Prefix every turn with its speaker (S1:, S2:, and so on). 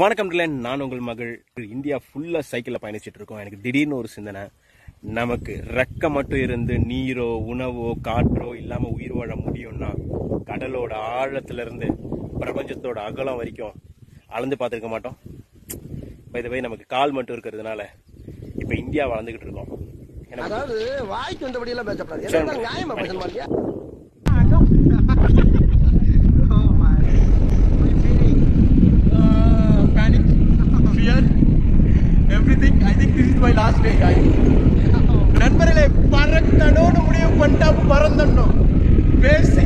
S1: வணக்கம் டிலன் நான் உங்கள் மகள். இந்தியா ஃபுல்லா சைக்கிள்ல பயணிச்சிட்டு இருக்கோம். எனக்கு திடீர்னு ஒரு சிந்தனை. நமக்கு ரெக்க மட்டும் இருந்து நீரோ உணவோ காற்றோ இல்லாம உயிர் வாழ முடியும்னா கடலோட ஆழத்துல இருந்து பிரபஞ்சத்தோட அகலம் வரைக்கும் அளந்து பார்த்துருக்க மாட்டோம். இப்போ இதுவே நமக்கு கால் மட்டும் இருக்கிறதுனால இப்போ இந்தியா வளர்ந்துகிட்டு இருக்கோம். எனக்கு
S2: அதாவது வாய்க்கு வந்தபடி எல்லாம் பேசப்படாது
S1: லாஸ்ட்
S2: டேக் ஆகி நண்பர்களை பறக்கணும்னு முடிவு பண்ணிட்டா பறந்துடணும் பேசி.